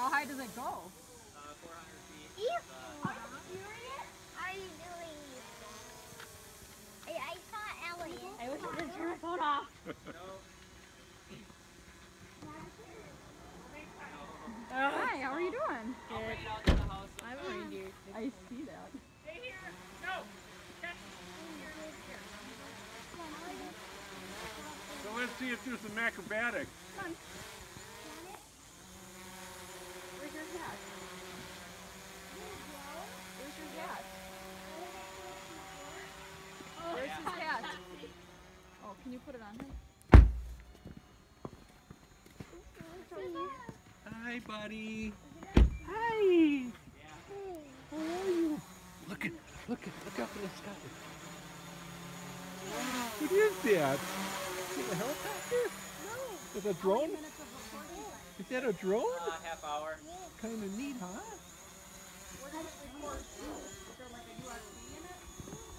How high does it go? Uh, 400 feet. Uh, Are you serious? Are you doing I, I saw Elliot. I wish I didn't turn my phone off. no. Hi, how are you doing? I'll bring it out to the house. I'm a reindeer. I see that. Stay here. No. So let's see if there's some acrobatics. Where's your hat? Where's your hat? Where's his hat? Oh, can you put it on him? Hi, buddy. Hi. How are you? Look at, look at, look up in the sky. What is that? Is it a helicopter? No. Is it a drone? Is that a drone? Uh, half hour. Kind of neat, huh?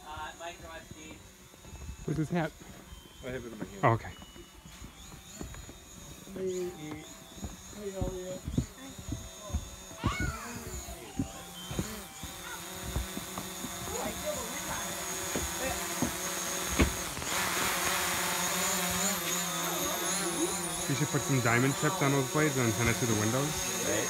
Uh, micro SD. Where's his hat? I have it in my hand. Oh, okay. We You should put some diamond chips on those blades and send it through the windows. Right.